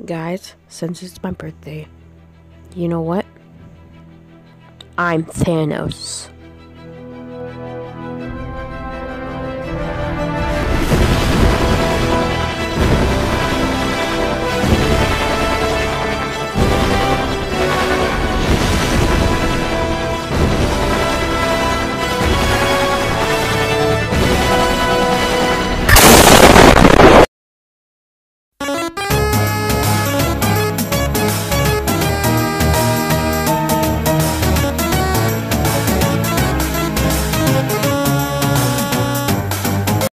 Guys, since it's my birthday, you know what? I'm Thanos.